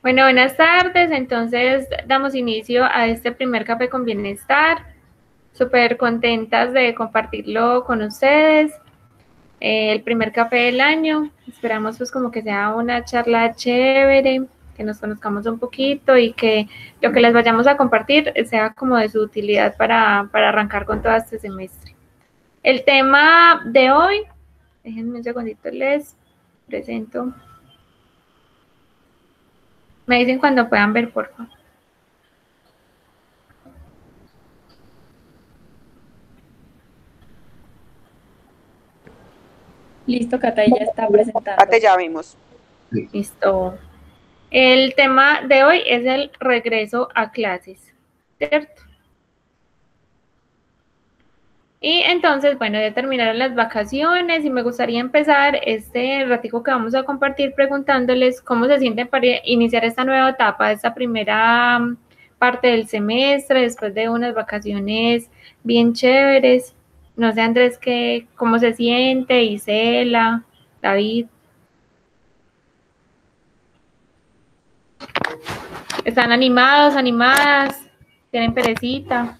Bueno, buenas tardes. Entonces, damos inicio a este primer café con bienestar. Súper contentas de compartirlo con ustedes. Eh, el primer café del año. Esperamos pues como que sea una charla chévere, que nos conozcamos un poquito y que lo que les vayamos a compartir sea como de su utilidad para, para arrancar con todo este semestre. El tema de hoy, déjenme un segundito, les presento. Me dicen cuando puedan ver, por favor. Listo, Cata, ya está presentando. Cata, ya vimos. Listo. El tema de hoy es el regreso a clases, ¿cierto? Y entonces, bueno, ya terminaron las vacaciones y me gustaría empezar este ratico que vamos a compartir preguntándoles cómo se sienten para iniciar esta nueva etapa, esta primera mm, parte del semestre, después de unas vacaciones bien chéveres. No sé, Andrés, ¿qué, ¿cómo se siente? Isela, David. ¿Están animados, animadas? ¿Tienen perecita?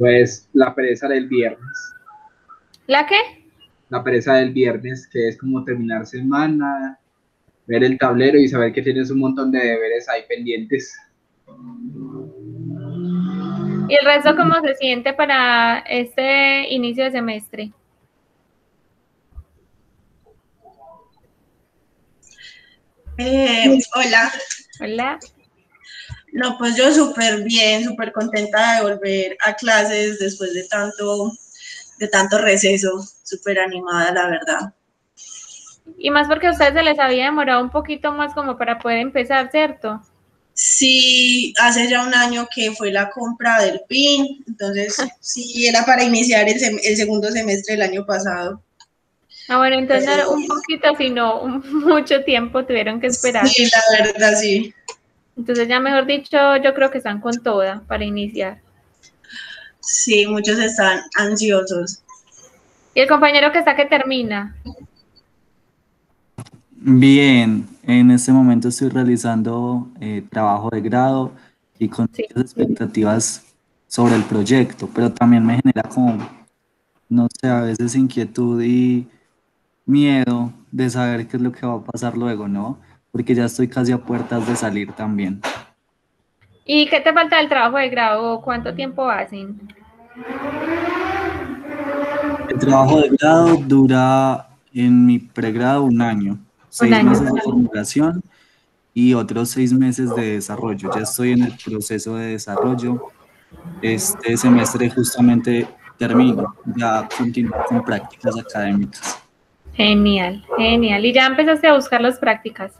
Pues la pereza del viernes. ¿La qué? La pereza del viernes, que es como terminar semana, ver el tablero y saber que tienes un montón de deberes ahí pendientes. ¿Y el resto cómo se siente para este inicio de semestre? Eh, hola. Hola. No, pues yo súper bien, súper contenta de volver a clases después de tanto, de tanto receso, súper animada, la verdad. Y más porque a ustedes se les había demorado un poquito más como para poder empezar, ¿cierto? Sí, hace ya un año que fue la compra del PIN, entonces sí, era para iniciar el, el segundo semestre del año pasado. Ah, bueno, entonces un poquito, sino mucho tiempo tuvieron que esperar. Sí, la verdad, sí. Entonces ya mejor dicho, yo creo que están con toda para iniciar. Sí, muchos están ansiosos. ¿Y el compañero que está que termina? Bien, en este momento estoy realizando eh, trabajo de grado y con muchas expectativas sobre el proyecto, pero también me genera como, no sé, a veces inquietud y miedo de saber qué es lo que va a pasar luego, ¿no? Porque ya estoy casi a puertas de salir también. ¿Y qué te falta del trabajo de grado? ¿Cuánto tiempo hacen? El trabajo de grado dura en mi pregrado un año, seis meses de formulación y otros seis meses de desarrollo. Ya estoy en el proceso de desarrollo. Este semestre justamente termino, ya continúo con prácticas académicas. Genial, genial. ¿Y ya empezaste a buscar las prácticas?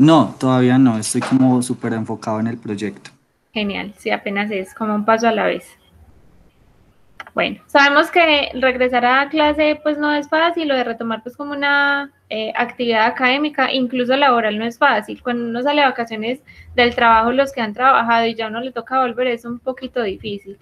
No, todavía no, estoy como súper enfocado en el proyecto. Genial, sí, apenas es como un paso a la vez. Bueno, sabemos que regresar a clase pues no es fácil, lo de retomar pues como una eh, actividad académica, incluso laboral no es fácil. Cuando uno sale de vacaciones del trabajo, los que han trabajado y ya uno le toca volver es un poquito difícil.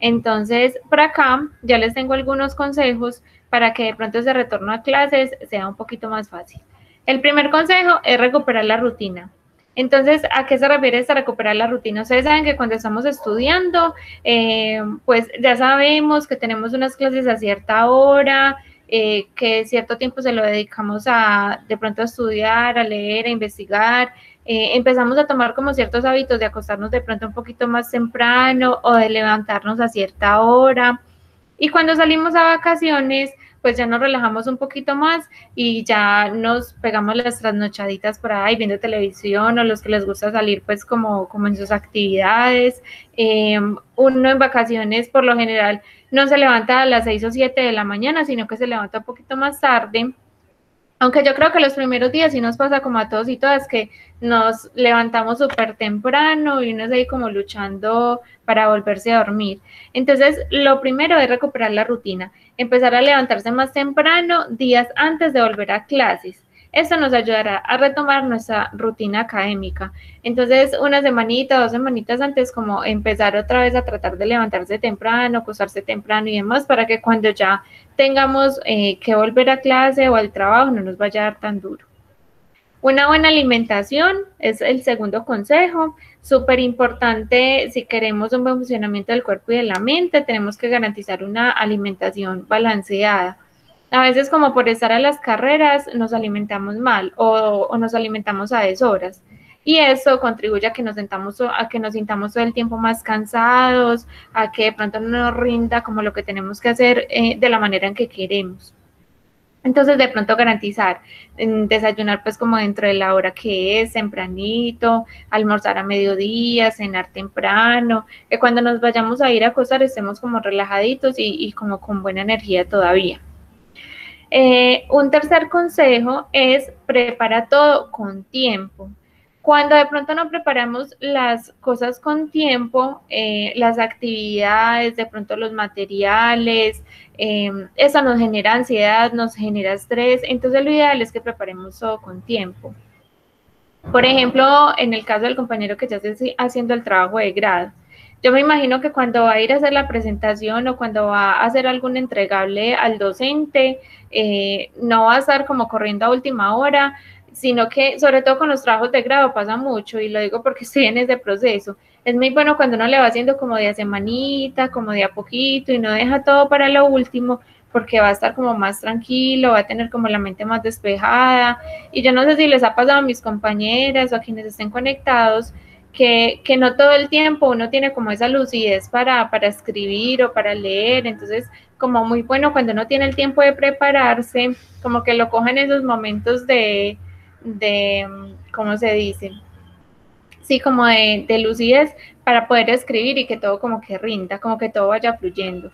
Entonces, por acá ya les tengo algunos consejos para que de pronto ese retorno a clases sea un poquito más fácil. El primer consejo es recuperar la rutina. Entonces, ¿a qué se refiere esta recuperar la rutina? Ustedes saben que cuando estamos estudiando, eh, pues ya sabemos que tenemos unas clases a cierta hora, eh, que cierto tiempo se lo dedicamos a de pronto a estudiar, a leer, a investigar. Eh, empezamos a tomar como ciertos hábitos de acostarnos de pronto un poquito más temprano o de levantarnos a cierta hora. Y cuando salimos a vacaciones, pues ya nos relajamos un poquito más y ya nos pegamos las trasnochaditas por ahí viendo televisión o los que les gusta salir pues como, como en sus actividades. Em, uno en vacaciones por lo general no se levanta a las 6 o 7 de la mañana, sino que se levanta un poquito más tarde aunque yo creo que los primeros días sí nos pasa como a todos y todas que nos levantamos súper temprano y uno es ahí como luchando para volverse a dormir. Entonces, lo primero es recuperar la rutina, empezar a levantarse más temprano días antes de volver a clases. Esto nos ayudará a retomar nuestra rutina académica. Entonces, una semanita, dos semanitas antes, como empezar otra vez a tratar de levantarse temprano, acostarse temprano y demás, para que cuando ya tengamos eh, que volver a clase o al trabajo no nos vaya a dar tan duro. Una buena alimentación es el segundo consejo. Súper importante, si queremos un buen funcionamiento del cuerpo y de la mente, tenemos que garantizar una alimentación balanceada. A veces como por estar a las carreras nos alimentamos mal o, o nos alimentamos a deshoras y eso contribuye a que nos sentamos a que nos sintamos todo el tiempo más cansados, a que de pronto no nos rinda como lo que tenemos que hacer eh, de la manera en que queremos. Entonces, de pronto garantizar desayunar pues como dentro de la hora que es, tempranito, almorzar a mediodía, cenar temprano, que cuando nos vayamos a ir a acostar estemos como relajaditos y, y como con buena energía todavía. Eh, un tercer consejo es prepara todo con tiempo. Cuando de pronto no preparamos las cosas con tiempo, eh, las actividades, de pronto los materiales, em, eso nos genera ansiedad, nos genera estrés. Entonces lo ideal es que preparemos todo con tiempo. Por ejemplo, en el caso del compañero que ya está haciendo el trabajo de grado, yo me imagino que cuando va a ir a hacer la presentación o cuando va a hacer algún entregable al docente, eh, no va a estar como corriendo a última hora, sino que sobre todo con los trabajos de grado pasa mucho y lo digo porque estoy en ese proceso. Es muy bueno cuando uno le va haciendo como de a semanita, como de a poquito y no deja todo para lo último porque va a estar como más tranquilo, va a tener como la mente más despejada. Y yo no sé si les ha pasado a mis compañeras o a quienes estén conectados, que, que no todo el tiempo uno tiene como esa lucidez para, para escribir o para leer. Entonces, como muy bueno cuando uno tiene el tiempo de prepararse, como que lo cojan esos momentos de, de, ¿cómo se dice? Sí, como de, de lucidez para poder escribir y que todo como que rinda, como que todo vaya fluyendo.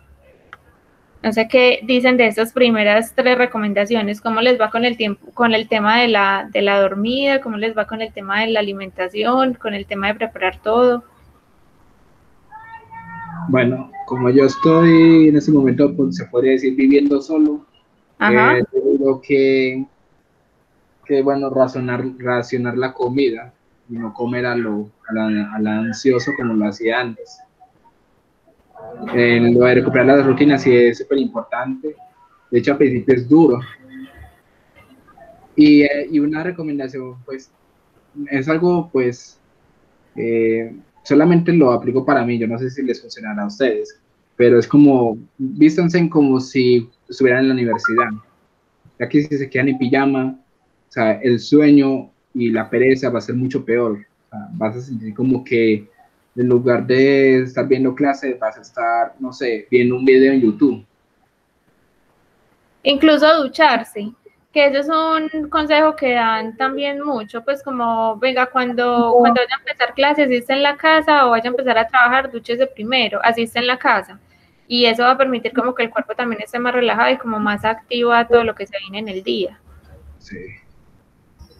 No sé qué dicen de estas primeras tres recomendaciones, cómo les va con el tiempo, con el tema de la, de la dormida, cómo les va con el tema de la alimentación, con el tema de preparar todo. Bueno, como yo estoy en ese momento, pues, se podría decir viviendo solo, Ajá. eh, tengo que que bueno, razonar, racionar la comida y no comer a lo, a la, a la ansioso como lo hacía antes. En lo de recuperar las rutinas sí es súper importante. De hecho, al principio es duro. Y, eh, y, una recomendación, pues, es algo, pues, eh, solamente lo aplico para mí. Yo no sé si les funcionará a ustedes, pero es como, vístanse como si estuvieran en la universidad. Ya que si se quedan en pijama, o sea, el sueño y la pereza va a ser mucho peor. O sea, vas a sentir como que en lugar de estar viendo clases, vas a estar, no sé, viendo un video en YouTube. Incluso ducharse, que ese es un consejo que dan también mucho, pues como, venga, cuando, cuando vaya a empezar clases, está en la casa o vaya a empezar a trabajar, duchese primero, así está en la casa. Y eso va a permitir como que el cuerpo también esté más relajado y como más activo a todo lo que se viene en el día. Sí.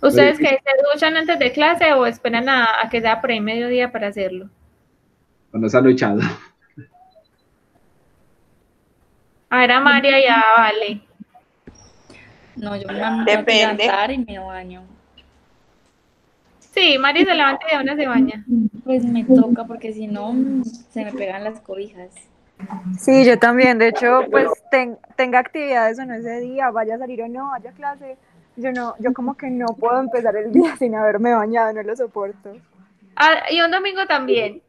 ¿Ustedes que se duchan antes de clase o esperan a, a que sea por ahí mediodía para hacerlo? Cuando se han duchado. A ver, a María y a Vale. No, yo me voy a Depende. levantar y me baño. Sí, María se levanta y de una se baña. Pues me toca porque si no se me pegan las cobijas. Sí, yo también. De hecho, pues ten- tenga actividades o no ese día, vaya a salir o no, vaya a clase. Yo no, yo como que no puedo empezar el día sin haberme bañado, no lo soporto. Ah, y un domingo también.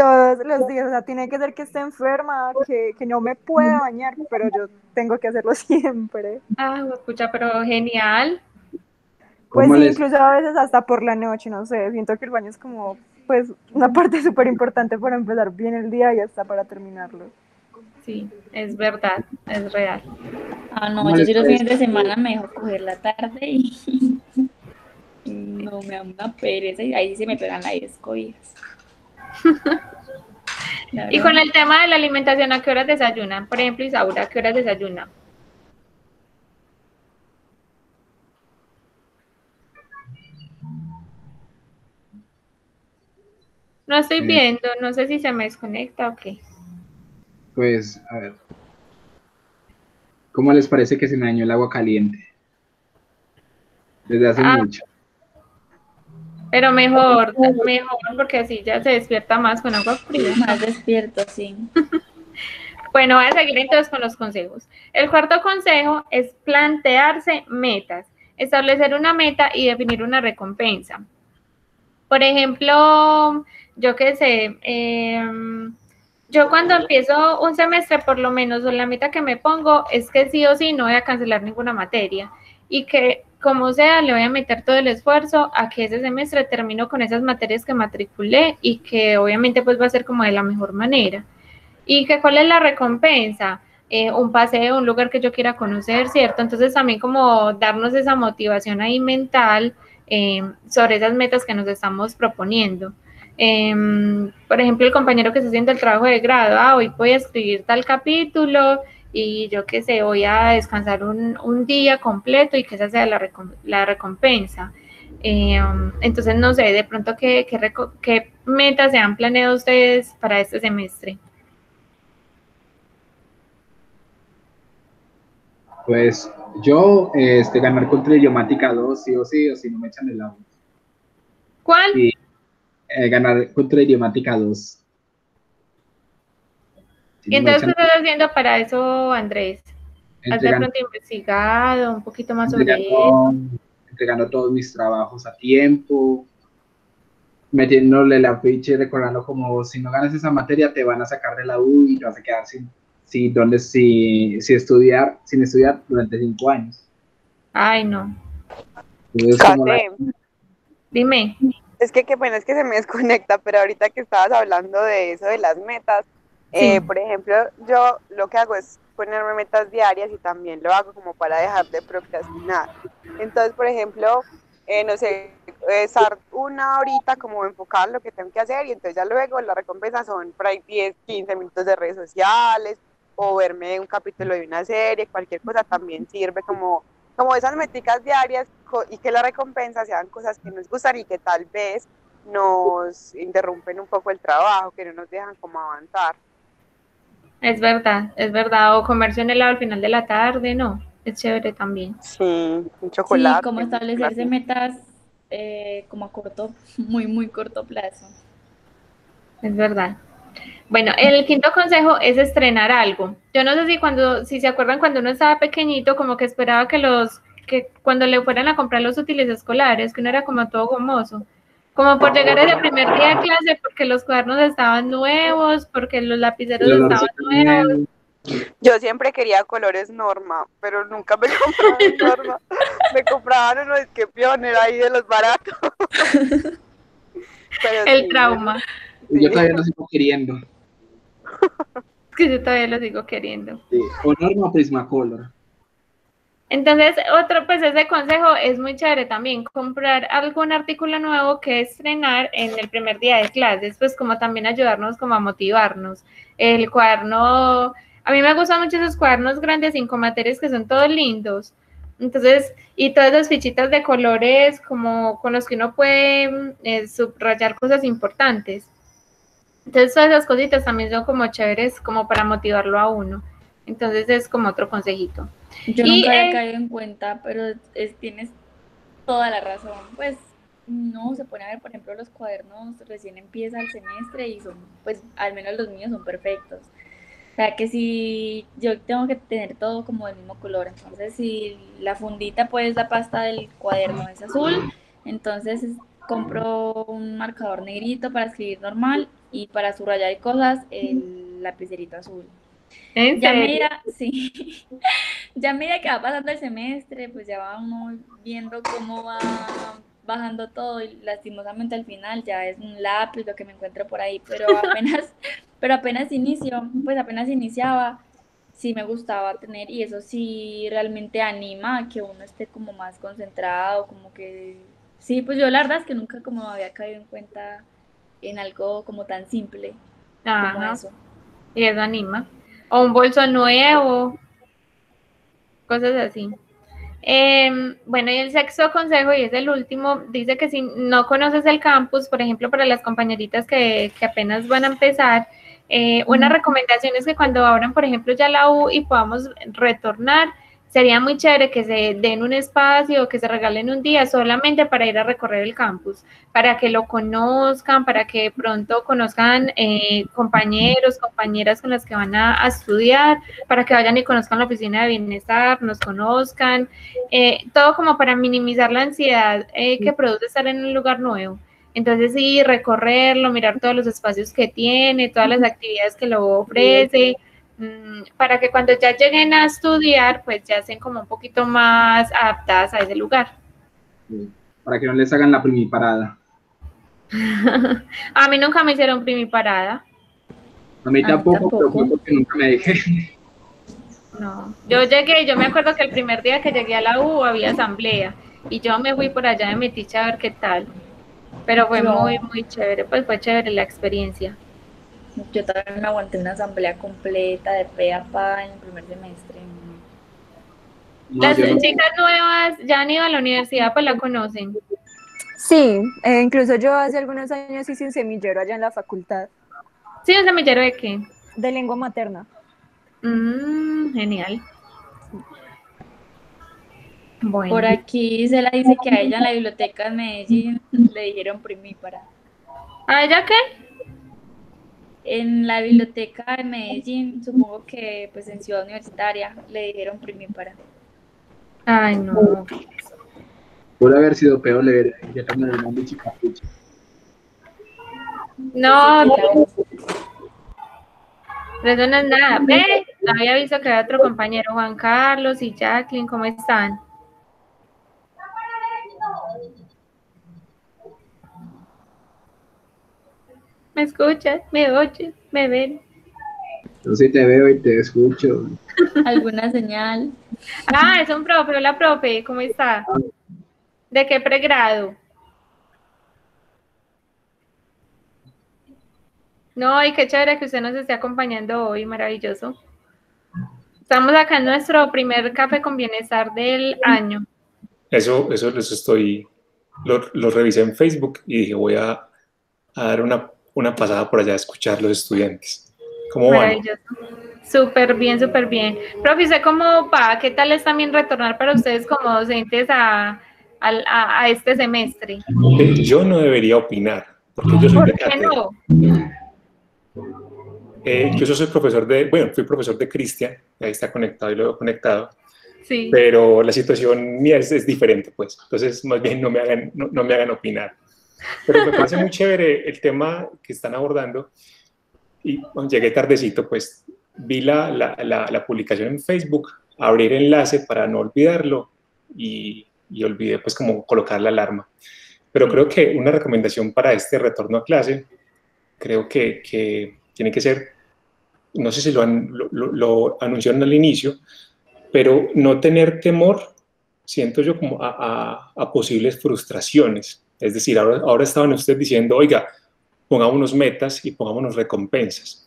Todos los días, o sea, tiene que ser que esté enferma, que, que no me pueda bañar, pero yo tengo que hacerlo siempre. Ah, escucha, pero genial. Pues ¿Cómo sí, les- incluso a veces hasta por la noche, no sé, siento que el baño es como, pues, una parte súper importante para empezar bien el día y hasta para terminarlo. Sí, es verdad, es real. Ah, no, ¿Cómo yo sí los fines de semana me dejo coger la tarde y no me da una pereza y ahí sí se me pegan las cobijas. Y con el tema de la alimentación, ¿a qué horas desayunan? Por ejemplo, Isaura, ¿a qué horas desayuna? No estoy Eh. viendo, no sé si se me desconecta o qué. Pues, a ver. ¿Cómo les parece que se me dañó el agua caliente? Desde hace Ah. mucho. Pero mejor, mejor, porque así ya se despierta más con agua fría. Más despierto, sí. Bueno, voy a seguir entonces con los consejos. El cuarto consejo es plantearse metas. establecer una meta y definir una recompensa. Por ejemplo, yo qué sé, em, yo cuando empiezo un semestre, por lo menos, la meta que me pongo es que sí o sí no voy a cancelar ninguna materia y que como sea, le voy a meter todo el esfuerzo a que ese semestre termino con esas materias que matriculé y que obviamente pues va a ser como de la mejor manera. ¿Y que cuál es la recompensa? Eh, un paseo, un lugar que yo quiera conocer, ¿cierto? Entonces también como darnos esa motivación ahí mental eh, sobre esas metas que nos estamos proponiendo. Em, por ejemplo, el compañero que está haciendo el trabajo de grado, ah, hoy voy a escribir tal capítulo y yo qué sé, voy a descansar un, un, día completo y que esa sea la, la recompensa. Em, entonces, no sé, de pronto, ¿qué, qué, qué metas se han planeado ustedes para este semestre? Pues yo, este, ganar contra idiomática 2, sí o sí, o si no me echan el agua. ¿Cuál? eh, ganar contra idiomática 2. ¿Y entonces qué estás haciendo para eso, Andrés? ¿Has de pronto investigado un poquito más sobre eso? Entregando todos mis trabajos a tiempo, metiéndole la ficha y recordando como si no ganas esa materia te van a sacar de la U y te vas a quedar sin, sin, donde, si, si estudiar, sin estudiar durante cinco años. Ay, no. La... Dime. Es que qué bueno, es que se me desconecta, pero ahorita que estabas hablando de eso, de las metas, eh, por ejemplo, yo lo que hago es ponerme metas diarias y también lo hago como para dejar de procrastinar. Entonces, por ejemplo, eh, no sé, estar una horita como enfocar lo que tengo que hacer y entonces ya luego la recompensa son por ahí 10, 15 minutos de redes sociales o verme un capítulo de una serie, cualquier cosa también sirve como como esas métricas diarias y que la recompensa sean cosas que nos gustan y que tal vez nos interrumpen un poco el trabajo, que no nos dejan como avanzar. Es verdad, es verdad. O comerse un helado al final de la tarde, ¿no? Es chévere también. Sí, un chocolate. Sí, como establecerse metas eh, como a corto, muy, muy corto plazo. Es verdad. Bueno, el quinto consejo es estrenar algo. Yo no sé si cuando, si se acuerdan cuando uno estaba pequeñito, como que esperaba que los, que cuando le fueran a comprar los útiles escolares, que uno era como todo gomoso, como por llegar ese primer día de clase, porque los cuadernos estaban nuevos, porque los lapiceros estaban nuevos. Yo siempre quería colores norma, pero nunca me compraban norma. me compraban unos que era ahí de los baratos. el trauma. Yo todavía lo sigo queriendo. que yo todavía lo sigo queriendo. Sí. O Norma Prismacolor. Entonces, otro, pues ese consejo es muy chévere también, comprar algún artículo nuevo que estrenar en el primer día de clases, pues como también ayudarnos como a motivarnos. El cuaderno, a mí me gustan mucho esos cuadernos grandes cinco materias que son todos lindos. Entonces, y todas las fichitas de colores como con los que uno puede eh, subrayar cosas importantes. Entonces todas esas cositas también son como chéveres como para motivarlo a uno. Entonces es como otro consejito. Yo nunca había caído en cuenta, pero es, tienes toda la razón. Pues no, se pone a ver, por ejemplo, los cuadernos recién empieza el semestre y son, pues al menos los míos son perfectos. O sea que si yo tengo que tener todo como del mismo color, entonces si la fundita pues la pasta del cuaderno es azul, entonces compro un marcador negrito para escribir normal y para subrayar cosas el lapicerito azul. Ya mira, sí, ya mira que va pasando el semestre, pues ya vamos viendo cómo va bajando todo y lastimosamente al final ya es un lápiz lo que me encuentro por ahí, pero apenas, pero apenas inicio, pues apenas iniciaba, sí me gustaba tener y eso sí realmente anima a que uno esté como más concentrado, como que, sí, pues yo la verdad es que nunca como había caído en cuenta en algo como tan simple como eso. Y eso anima. O un bolso nuevo, cosas así. Em, bueno, y el sexto consejo, y es el último, dice que si no conoces el campus, por ejemplo, para las compañeritas que, apenas van a empezar, eh, una recomendación es que cuando abran, por ejemplo, ya la U y podamos retornar, sería muy chévere que se den un espacio, que se regalen un día solamente para ir a recorrer el campus, para que lo conozcan, para que pronto conozcan eh, compañeros, compañeras con las que van a, estudiar, para que vayan y conozcan la oficina de bienestar, nos conozcan, eh, todo como para minimizar la ansiedad eh, que produce estar en un lugar nuevo. Entonces sí, recorrerlo, mirar todos los espacios que tiene, todas las actividades que lo ofrece. Para que cuando ya lleguen a estudiar, pues ya estén como un poquito más adaptadas a ese lugar. Para que no les hagan la primiparada. a mí nunca me hicieron primiparada. A mí tampoco, pero fue porque nunca me dejé. No, yo llegué, yo me acuerdo que el primer día que llegué a la U había asamblea y yo me fui por allá de Metiche a ver qué tal. Pero fue muy, muy chévere, pues fue chévere la experiencia. Yo también me aguanté una asamblea completa de pe a pa en el primer semestre. Las chicas nuevas ya han ido a la universidad, pues la conocen. Sí, eh, incluso yo hace algunos años hice un semillero allá en la facultad. ¿Sí, un semillero de qué? De lengua materna. Mm, genial. Bueno. Por aquí se la dice que a ella en la biblioteca de Medellín le dijeron primípara. ¿A ella qué? En la biblioteca de Medellín, supongo que pues en Ciudad Universitaria, le dijeron primípara. Ay, no. Puede haber sido peor leer ya también el nombre chicapucha. No, pero no es nada. Ve, había visto que había otro compañero, Juan Carlos y Jacqueline, ¿cómo están? ¿Me escuchas? ¿Me oyes? ¿Me ven? Yo sí te veo y te escucho. ¿Alguna señal? Ah, es un profe, hola profe, ¿cómo está? ¿De qué pregrado? No, y qué chévere que usted nos esté acompañando hoy, maravilloso. Estamos acá en nuestro primer café con bienestar del año. Eso, eso, eso estoy, lo, lo revisé en Facebook y dije, voy a, a dar una una pasada por allá a escuchar los estudiantes. ¿Cómo van? Súper bien, súper bien. Profe, ¿cómo va? ¿Qué tal es también retornar para ustedes como docentes a, a, este semestre? Eh, yo no debería opinar, porque yo soy ¿Por qué no? Eh, yo soy profesor de, bueno, fui profesor de Cristian, ahí está conectado y luego conectado. Sí. Pero la situación mía es, es, diferente, pues. Entonces, más bien no me hagan, no, no me hagan opinar. Pero me parece muy chévere el tema que están abordando. Y cuando llegué tardecito, pues vi la, la, la, publicación en Facebook, abrir enlace para no olvidarlo y, y olvidé pues como colocar la alarma. Pero creo que una recomendación para este retorno a clase, creo que, que tiene que ser, no sé si lo, lo, lo, anunciaron al inicio, pero no tener temor, siento yo como a, a, a posibles frustraciones. Es decir, ahora, ahora estaban ustedes diciendo, oiga, pongámonos metas y pongámonos recompensas.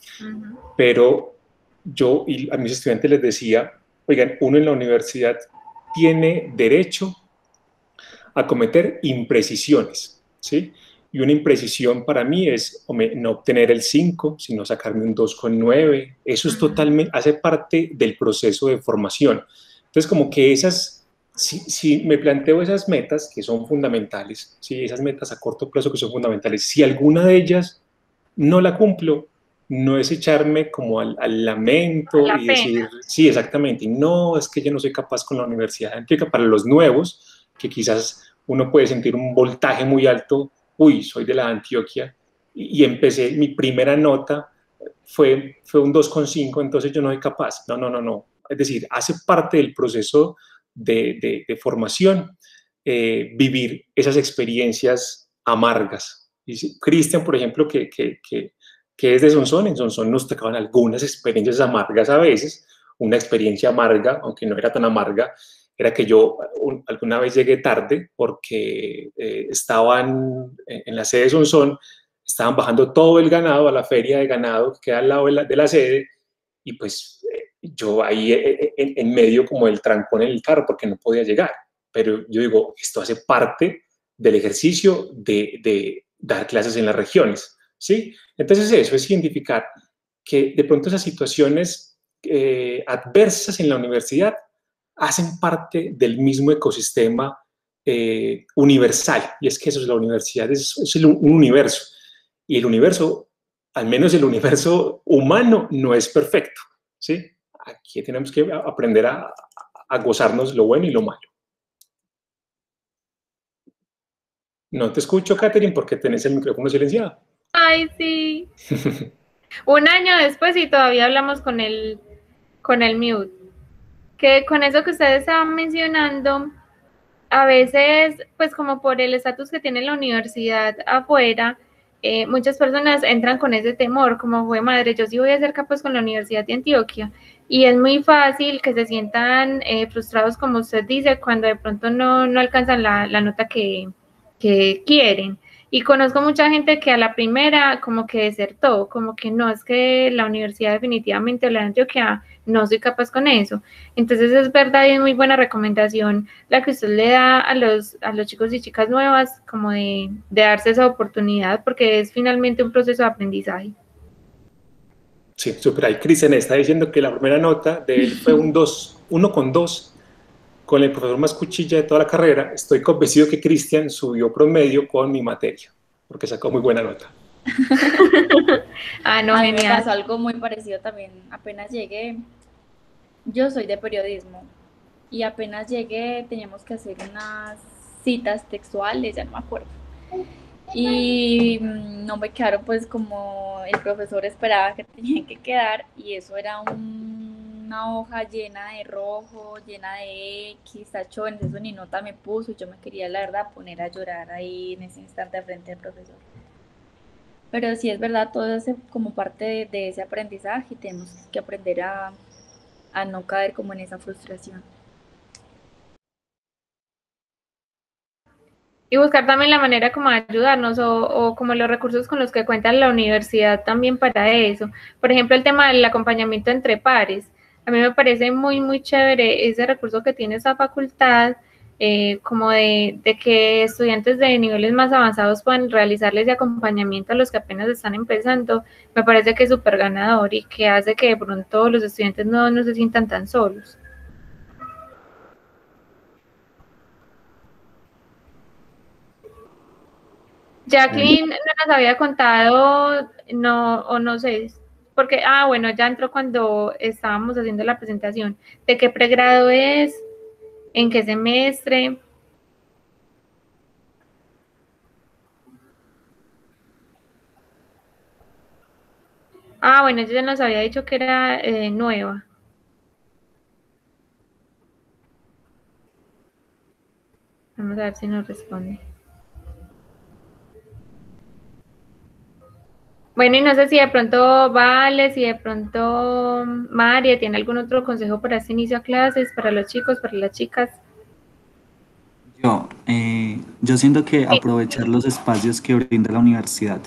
Pero yo y a mis estudiantes les decía, oigan, uno en la universidad tiene derecho a cometer imprecisiones, ¿sí? Y una imprecisión para mí es no obtener el 5, sino sacarme un 2,9. Eso es totalmente, hace parte del proceso de formación. Entonces, como que esas si, me planteo esas metas que son fundamentales, ¿sí? esas metas a corto plazo que son fundamentales, si alguna de ellas no la cumplo, no es echarme como al, lamento y decir, sí, exactamente, no, es que yo no soy capaz con la universidad. Implica para los nuevos, que quizás uno puede sentir un voltaje muy alto, uy, soy de la Antioquia, y, empecé, mi primera nota fue, fue un 2,5, entonces yo no soy capaz. No, no, no, no. Es decir, hace parte del proceso de, formación, eh, vivir esas experiencias amargas. Cristian, por ejemplo, que, que, que, es de Sonsón, en Sonsón nos tocaban algunas experiencias amargas a veces, una experiencia amarga, aunque no era tan amarga, era que yo alguna vez llegué tarde porque eh, estaban en la sede de Sonsón, estaban bajando todo el ganado a la feria de ganado que queda al lado de la, de la sede y pues yo ahí eh, eh, en, medio como el trancón en el carro porque no podía llegar. Pero yo digo, esto hace parte del ejercicio de, dar clases en las regiones, ¿sí? Entonces eso es identificar que de pronto esas situaciones eh, adversas en la universidad hacen parte del mismo ecosistema universal. Y es que eso es la universidad, es, un universo. Y el universo, al menos el universo humano, no es perfecto. ¿sí? Aquí tenemos que aprender a, a gozarnos lo bueno y lo malo. No te escucho, Catherine, porque tenés el micrófono silenciado. Ay, sí. Un año después y todavía hablamos con el, con el mute. Que con eso que ustedes estaban mencionando, a veces, pues como por el estatus que tiene la universidad afuera, eh, muchas personas entran con ese temor, como fue madre, yo sí voy a ser capaz con la Universidad de Antioquia. Y es muy fácil que se sientan eh, frustrados, como usted dice, cuando de pronto no, no alcanzan la, la nota que, que quieren. Y conozco mucha gente que a la primera como que desertó, como que no, es que la universidad definitivamente la de Antioquia no soy capaz con eso. Entonces es verdad y es muy buena recomendación la que usted le da a los, a los chicos y chicas nuevas como de, darse esa oportunidad porque es finalmente un proceso de aprendizaje. Sí, súper. Ahí Cristian está diciendo que la primera nota de él fue un 2, uno con 2 con el profesor más cuchilla de toda la carrera, estoy convencido que Cristian subió promedio con mi materia, porque sacó muy buena nota. ah, no, a mí me pasó algo muy parecido también. Apenas llegué, yo soy de periodismo, y apenas llegué teníamos que hacer unas citas textuales, ya no me acuerdo. Y mm, no me quedaron pues como el profesor esperaba que tenían que quedar, y eso era un una hoja llena de rojo, llena de X, tachones, eso ni nota me puso, yo me quería la verdad poner a llorar ahí en ese instante frente al profesor. Pero sí es verdad, todo es como parte de, ese aprendizaje y tenemos que aprender a, a no caer como en esa frustración. Y buscar también la manera como de ayudarnos o, o, como los recursos con los que cuenta la universidad también para eso. Por ejemplo, el tema del acompañamiento entre pares. A mí me parece muy, muy chévere ese recurso que tiene esa facultad, eh, como de, que estudiantes de niveles más avanzados puedan realizarles de acompañamiento a los que apenas están empezando. Me parece que es súper ganador y que hace que de pronto los estudiantes no, no se sientan tan solos. Jacqueline nos había contado, no, o no sé, porque, ah, bueno, ya entró cuando estábamos haciendo la presentación. ¿De qué pregrado es? ¿En qué semestre? Ah, bueno, yo ya nos había dicho que era eh, nueva. Vamos a ver si nos responde. Bueno, y no sé si de pronto Vale, si de pronto María tiene algún otro consejo para este inicio a clases, para los chicos, para las chicas. Yo, eh, yo siento que aprovechar los espacios que brinda la universidad.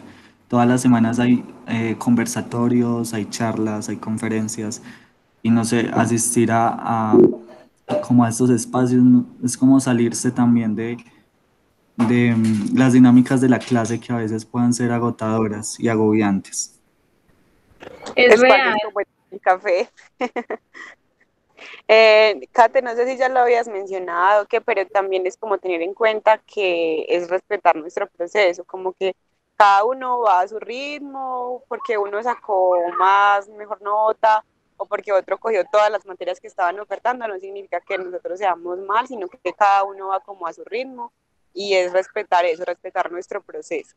Todas las semanas hay eh, conversatorios, hay charlas, hay conferencias y no sé, asistir a, a como a estos espacios es como salirse también de, de mm, las dinámicas de la clase que a veces puedan ser agotadoras y agobiantes. Es, real. el café. eh, Kate, no sé si ya lo habías mencionado, que, pero también es como tener en cuenta que es respetar nuestro proceso, como que cada uno va a su ritmo, porque uno sacó más, mejor nota, o porque otro cogió todas las materias que estaban ofertando, no significa que nosotros seamos mal, sino que cada uno va como a su ritmo y es respetar eso, respetar nuestro proceso.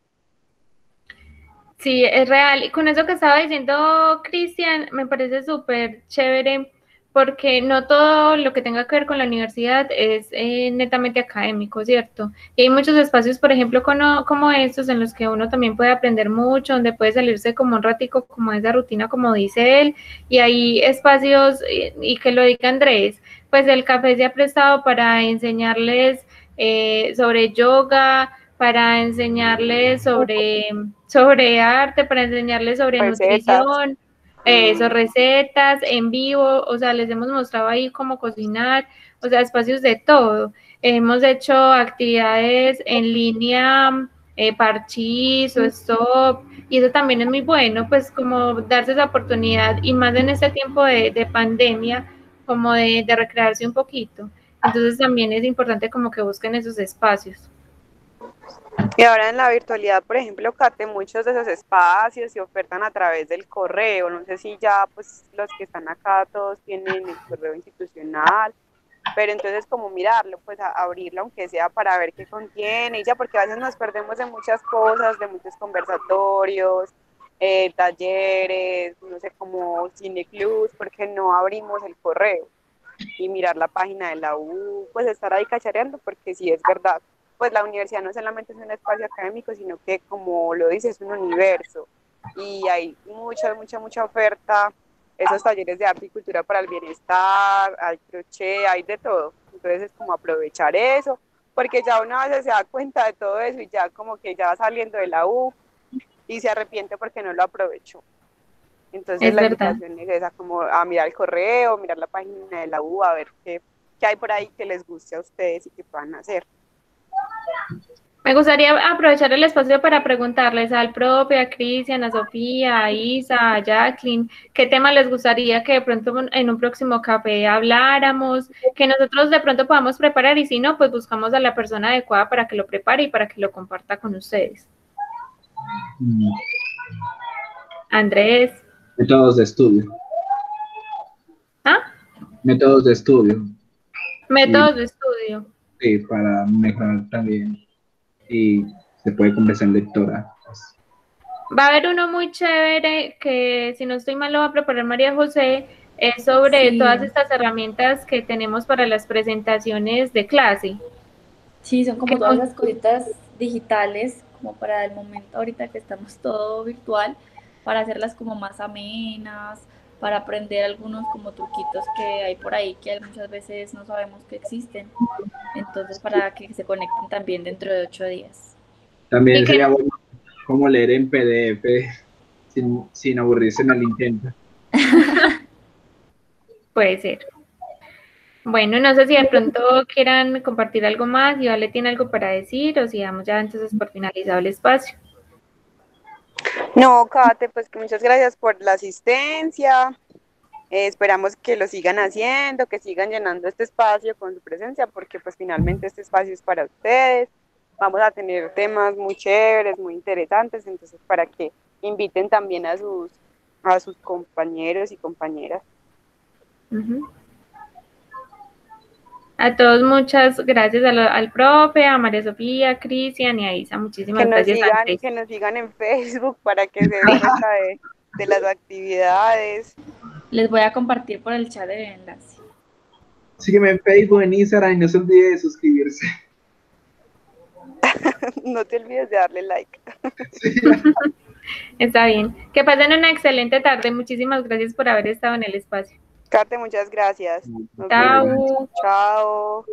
Sí, es real. Y con eso que estaba diciendo Cristian, me parece súper chévere porque no todo lo que tenga que ver con la universidad es eh, netamente académico, ¿cierto? Y hay muchos espacios, por ejemplo, como, como, estos, en los que uno también puede aprender mucho, donde puede salirse como un ratico, como esa rutina, como dice él, y hay espacios, y, y que lo diga Andrés, pues el café se ha prestado para enseñarles eh, sobre yoga, para enseñarles sobre, sobre arte, para enseñarles sobre nutrición, eso, recetas en vivo, o sea, les hemos mostrado ahí cómo cocinar, o sea, espacios de todo. Hemos hecho actividades en línea, eh, parchís o stop, y eso también es muy bueno, pues como darse esa oportunidad, y más en este tiempo de, de pandemia, como de, de recrearse un poquito. Entonces también es importante como que busquen esos espacios. Y ahora en la virtualidad, por ejemplo, Cate, muchos de esos espacios se ofertan a través del correo. No sé si ya pues los que están acá todos tienen el correo institucional, pero entonces como mirarlo, pues abrirlo aunque sea para ver qué contiene y ya, porque a veces nos perdemos de muchas cosas, de muchos conversatorios, eh, talleres, no sé, como cineclubs, porque no abrimos el correo y mirar la página de la U, pues estar ahí cachareando, porque sí es verdad, pues la universidad no solamente es un espacio académico, sino que como lo dice, es un universo y hay mucha, mucha, mucha oferta, esos talleres de arte y cultura para el bienestar, hay crochet, hay de todo, entonces es como aprovechar eso, porque ya una vez se da cuenta de todo eso y ya como que ya va saliendo de la U y se arrepiente porque no lo aprovechó. Entonces la invitación es esa, como a mirar el correo, mirar la página de la U, a ver qué, qué hay por ahí que les guste a ustedes y que puedan hacer. Me gustaría aprovechar el espacio para preguntarles al propio, a Cristian, a Sofía, a Isa, a Jacqueline, qué tema les gustaría que de pronto en un próximo café habláramos, que nosotros de pronto podamos preparar y si no, pues buscamos a la persona adecuada para que lo prepare y para que lo comparta con ustedes. Mm. Andrés. Métodos de estudio. ¿Ah? Métodos de estudio. Métodos de estudio. Sí, para mejorar también. Y se puede conversar en lectora. Va a haber uno muy chévere que, si no estoy mal, lo va a preparar María José, es sobre todas estas herramientas que tenemos para las presentaciones de clase. Sí, son como todas las cositas digitales, como para el momento ahorita que estamos todo virtual, para hacerlas como más amenas, para aprender algunos como truquitos que hay por ahí que muchas veces no sabemos que existen. Entonces, para que se conecten también dentro de ocho días. También sería bueno como leer en PDF sin, sin aburrirse en el intento. Puede ser. Bueno, no sé si de pronto quieran compartir algo más y Vale tiene algo para decir o si damos ya entonces por finalizado el espacio. No, Kate, pues que muchas gracias por la asistencia. Eh, esperamos que lo sigan haciendo, que sigan llenando este espacio con su presencia, porque pues finalmente este espacio es para ustedes. Vamos a tener temas muy chéveres, muy interesantes, entonces para que inviten también a sus, a sus compañeros y compañeras. A todos muchas gracias al profe, a María Sofía, a Cristian y a Isa. Muchísimas gracias. Sigan, que nos sigan en Facebook para que se den cuenta de, las actividades. Les voy a compartir por el chat de enlace. Sígueme en Facebook, en Instagram y no se olvide de suscribirse. no te olvides de darle like. Está bien. Que pasen una excelente tarde. Muchísimas gracias por haber estado en el espacio. Cate, muchas gracias. Chao. Chao.